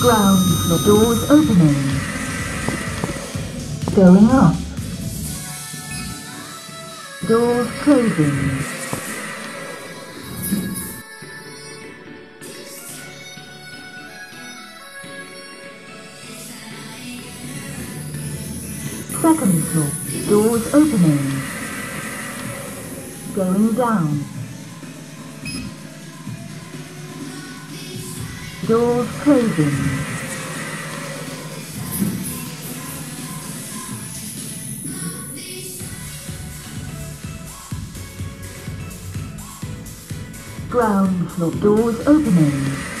Ground floor doors opening. Going up. Doors closing. Second floor. Doors opening. Going down. Doors closing. Ground floor doors opening.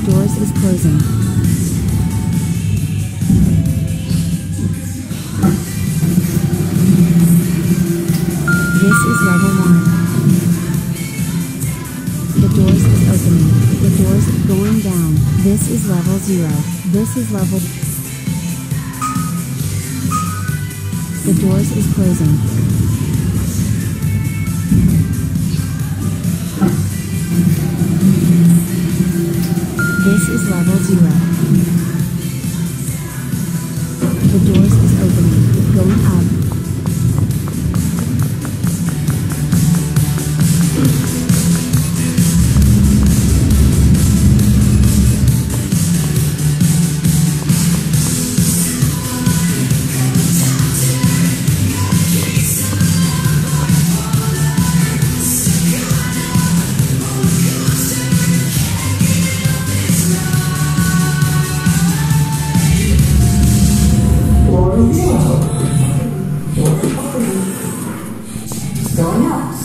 The doors is closing. This is level 1. The doors is opening. The doors is going down. This is level 0. This is level The doors is closing. 0. someone else.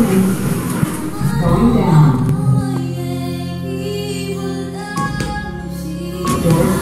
Going down. Doors